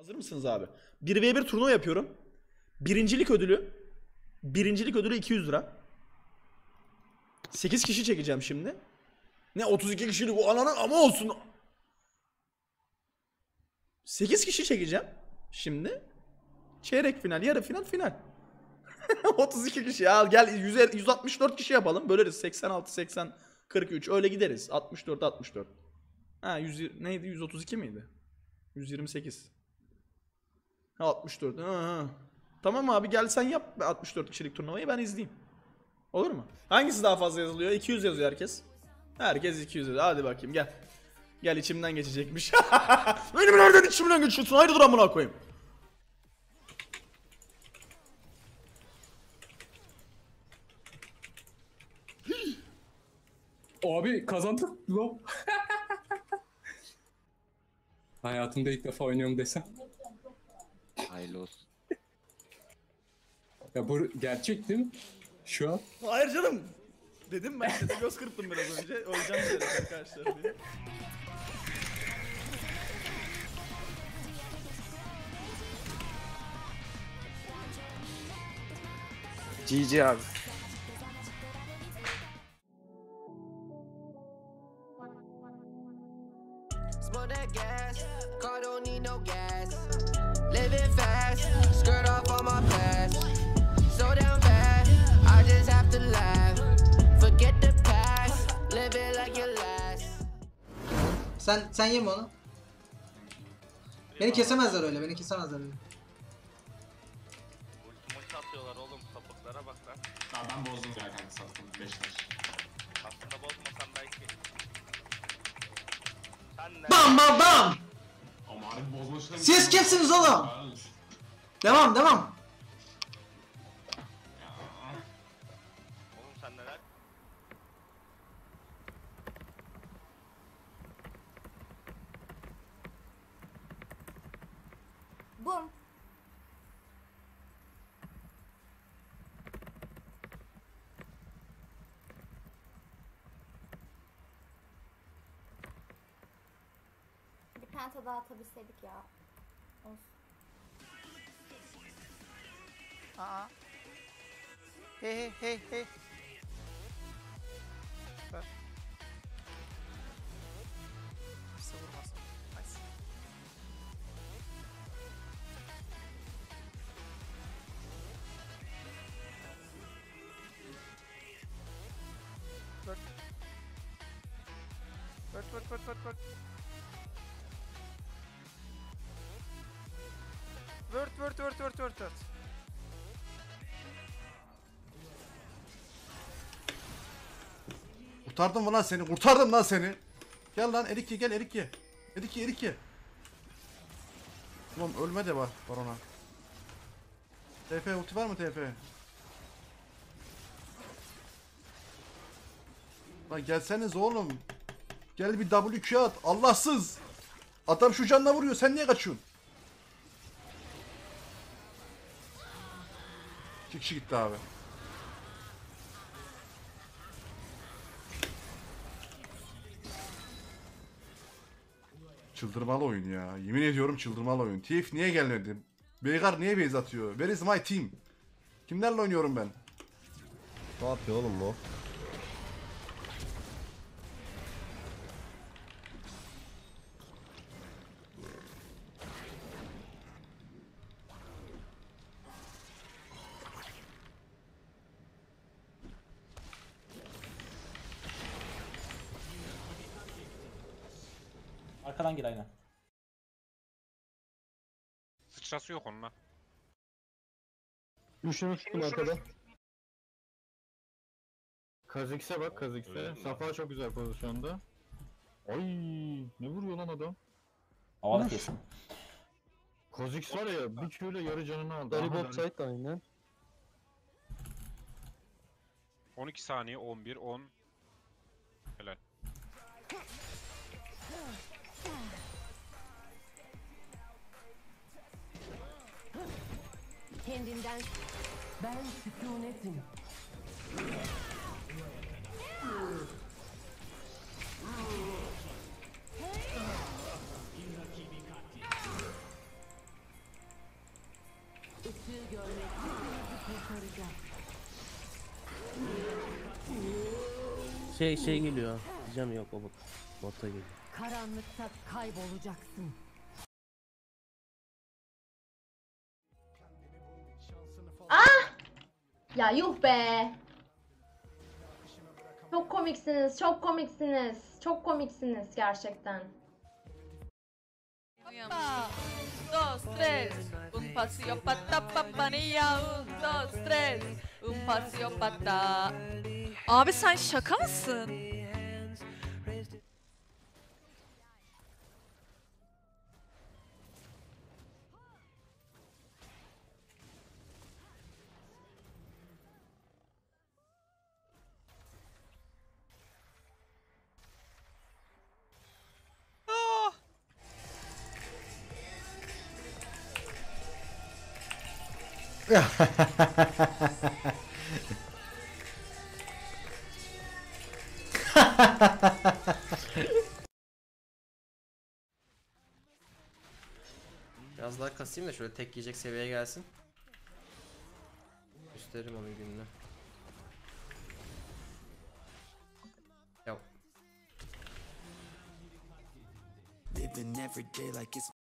Hazır mısınız abi? 1v1 turnuva yapıyorum. Birincilik ödülü. Birincilik ödülü 200 lira. 8 kişi çekeceğim şimdi. Ne 32 kişilik o ananın ama olsun. 8 kişi çekeceğim şimdi. Çeyrek final, yarı final, final. 32 kişi al gel 100, 164 kişi yapalım. Böleriz 86 80 43 öyle gideriz. 64 64. Ha 100 neydi 132 miydi? 128. Ha 64. Ha, ha. Tamam abi gel sen yap 64 kişilik turnuvayı ben izleyeyim. Olur mu? Hangisi daha fazla yazılıyor? 200 yazıyor herkes. Herkes 200 yazıyor. Hadi bakayım gel. Gel içimden geçecekmiş. Benim nereden içimden geçiyorsun? Hayırdır amına koyayım. Abi kazandık. Hayatımda ilk defa oynuyorum desem. Hayırlı olsun. Ya bu gerçek değil mi? Şu an. Hayır canım. Dedim ben de göz kırptım biraz önce. Öleceğim dedim arkadaşlar diye. GG abi. Sen sen yeme onu. Beni kesemezler öyle, beni kesemezler öyle. Ultimate atıyorlar oğlum sapıklara bak lan. Ya ben bozdum ya kanka sattım 5 taş. Aslında bozmasan belki. Sen ne? Bam bam bam! Ama harbi bozma. Siz kimsiniz oğlum? Devam devam. Daha atabilseydik ya. Olsun. Aa. Hey hey hey hey. Ver. Kimse vurmasın. Nice. Vört. Vört vört vört vört vört. Vört vört vört vört vört. Kurtardım lan seni? Kurtardım lan seni. Gel lan Erik ye gel Erik ye. Erik ye Erik ye. Tamam ölme de var barona. TF ulti var mı TF? Lan gelseniz oğlum. Gel bir WQ at. Allahsız. Adam şu canla vuruyor. Sen niye kaçıyorsun? Kişi gitti abi. Çıldırmalı oyun ya. Yemin ediyorum çıldırmalı oyun. TF niye gelmedi? Veigar niye base atıyor? Where is my team? Kimlerle oynuyorum ben? Ne yapıyor oğlum bu? Arkadan gir aynen. Sıçrası yok onunla. Düşünü tuttum arkada. Kazikse bak Kazikse. Safa çok güzel pozisyonda. Ay ne vuruyor lan adam? Havalı kesin. Kazix var ya bir Q ile yarı canını aldı. Dari Bobside aynen. 12 saniye 11 10. Helal. Kendinden ben sükunetim. Şey şey geliyor. Diyeceğim yok o bot. Bota geliyor. Karanlıkta kaybolacaksın. Ya yuh be. Çok komiksiniz, çok komiksiniz. Çok komiksiniz gerçekten. dos, tres. Un paseo pata papanilla. Un, dos, tres. Un paseo pata. Abi sen şaka mısın? Biraz daha kasayım da şöyle tek yiyecek seviyeye gelsin. Gösteririm onun gününü. Ya Living every day like it's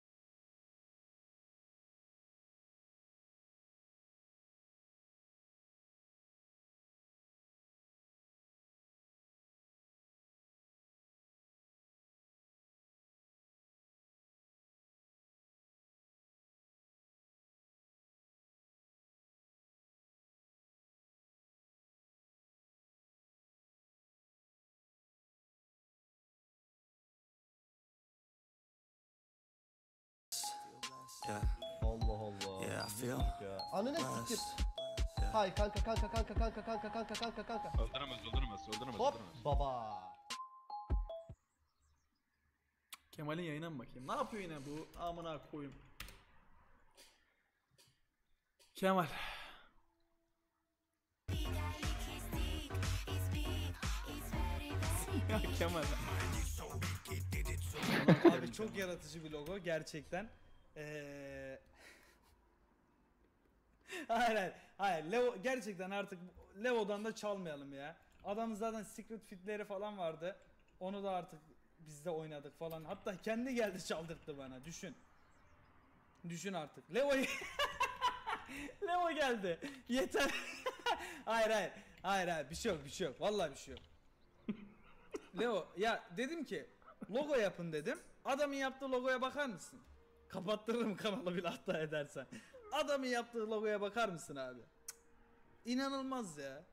Yeah. Allah Allah. Yeah, I feel. Ananı siktir. Hay kanka kanka kanka kanka kanka kanka kanka kanka. Öldüremez, öldüremez, öldüremez, Hop öldüremez. baba. Kemal'in yayına mı bakayım? Ne yapıyor yine bu? Amına koyayım. Kemal. ya Kemal. Abi çok yaratıcı bir logo gerçekten. Ee... hayır hayır. Hayır. Levo, gerçekten artık Levo'dan da çalmayalım ya. Adam zaten secret fitleri falan vardı. Onu da artık biz de oynadık falan. Hatta kendi geldi çaldırttı bana. Düşün. Düşün artık. Levo Levo geldi. Yeter. hayır hayır. Hayır hayır. Bir şey yok bir şey yok. Vallahi bir şey yok. Leo ya dedim ki logo yapın dedim. Adamın yaptığı logoya bakar mısın? Kapattırırım kanalı bile hatta edersen. Adamın yaptığı logoya bakar mısın abi? İnanılmaz ya.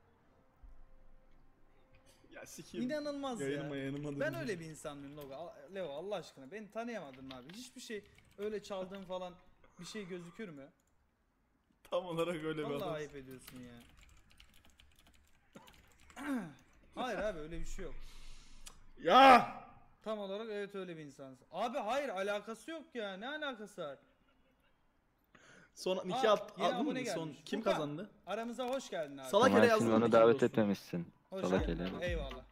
Ya sikeyim. İnanılmaz Yayınıma, ya. yayınıma ben öyle bir insan mıyım logo? Leo Allah aşkına beni tanıyamadın abi. Hiçbir şey öyle çaldığım falan bir şey gözükür mü? Tam olarak öyle bir Vallahi adam. ayıp ediyorsun ya. hayır abi öyle bir şey yok. Ya! Tam olarak evet öyle bir insansın. Abi hayır alakası yok ya. Ne alakası var? Son iki Aa, alt yeni aldın abone mı? Son kim Furkan, kazandı? Aramıza hoş geldin abi. Salak ele yazdın mı? onu davet etmemişsin. Hoş Salak geldin. ele. Eyvallah.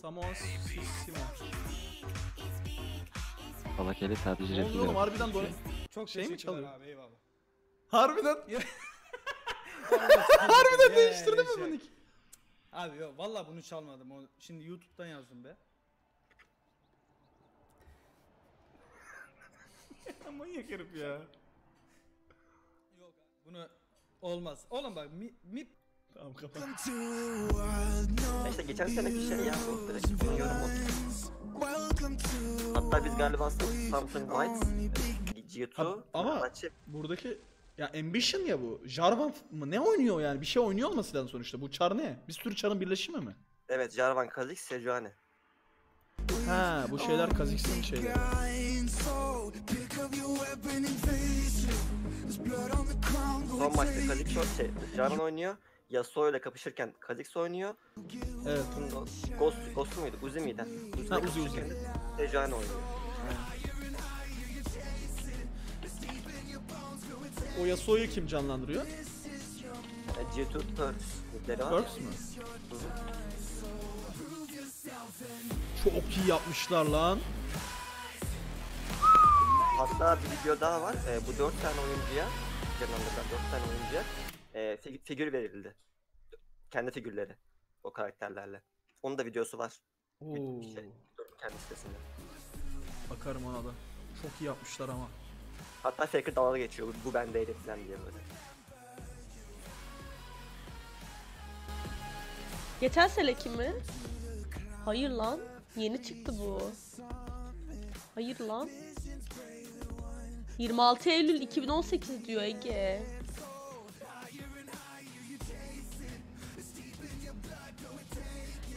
Samos Simo. Salak ele sadece Ne oluyor oğlum harbiden doğru. Çok Şey mi teşekkürler çalıyor? abi eyvallah. Harbiden. Harbiden Harbiden değiştirdi mi bunu? Abi yok vallahi bunu çalmadım. O, şimdi YouTube'dan yazdım be. Manyak herif ya. Yok abi, bunu olmaz. Oğlum bak mi, mi Tamam kapat. işte geçen seneki şey ya bu direkt. Hatta biz galiba Samsung White G2 Ama buradaki ya Ambition ya bu. Jarvan mı ne oynuyor yani? Bir şey oynuyor olması lazım sonuçta. Bu çar ne? Bir sürü çarın birleşimi mi? Evet Jarvan Kha'Zix Sejuani. Ha bu şeyler Kazix'in şeyleri. Son maçta Kha'Zix o- şey Jarvan oynuyor. Yasuo ile kapışırken Kha'Zix oynuyor. Evet. Ghost, Ghost muydu? Uzi miydi? Uzi Ha, Uzi, Uzi. Sejuani oynuyor. O Yasuo'yu kim canlandırıyor? E, G2 Turks. Turks mü? Çok iyi yapmışlar lan. Hatta bir video daha var. E, bu 4 tane oyuncuya yanlarından 4 tane oyuncuya e, fi- figür verildi. Kendi figürleri. O karakterlerle. Onun da videosu var. Oo, Şey, kendi sitesinde. bakarım ona da. Çok iyi yapmışlar ama. Hatta Faker dalga geçiyor. Bu, bu bendeydi falan diye böyle. Geçen seneki mi? Hayır lan. Yeni çıktı bu. Hayır lan. 26 Eylül 2018 diyor Ege.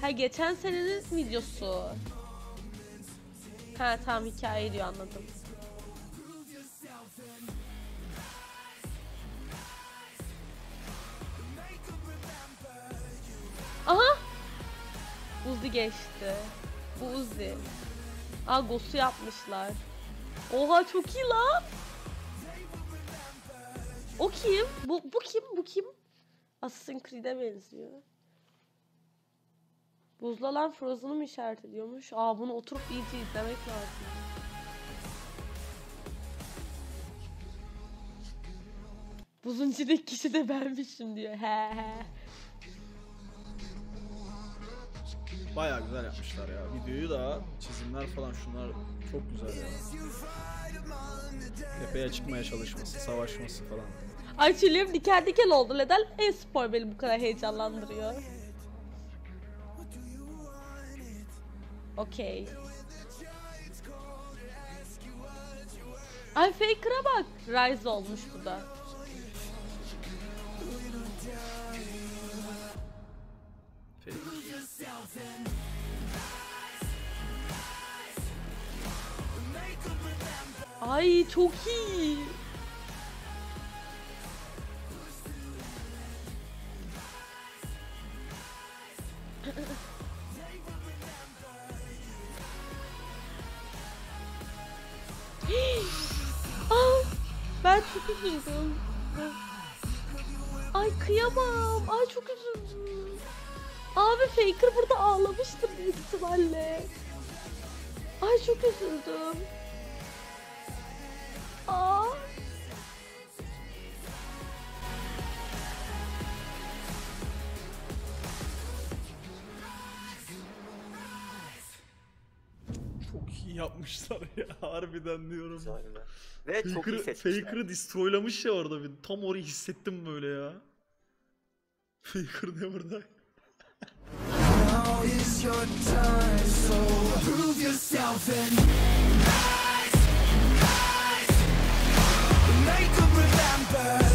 Ha geçen senenin videosu. Ha tamam hikaye diyor anladım. Aha! Uzi geçti. Bu Uzi. Aa Gosu yapmışlar. Oha çok iyi lan. O kim? Bu, bu kim? Bu kim? Assassin's Creed'e benziyor. Buzla lan Frozen'ı mı işaret ediyormuş? Aa bunu oturup iyice izlemek lazım. Buzun içindeki kişi de benmişim diyor. He he. Baya güzel yapmışlar ya. Videoyu da çizimler falan şunlar çok güzel ya. Tepeye çıkmaya çalışması, savaşması falan. Ay tüylerim diken diken oldu. Neden e-spor beni bu kadar heyecanlandırıyor? Okey. Ay Faker'a bak. Rise olmuş bu da. Ay çok iyi. Aa, ben çok üzüldüm. Ay kıyamam. Ay çok üzüldüm. Abi Faker burada ağlamıştır büyük ihtimalle. Ay çok üzüldüm. Aa. Çok iyi yapmışlar ya harbiden diyorum. Ve çok iyi Faker'ı, seçmişler. Faker'ı destroylamış ya orada bir. Tam orayı hissettim böyle ya. Faker ne burada? Now is your time, so prove yourself and bird.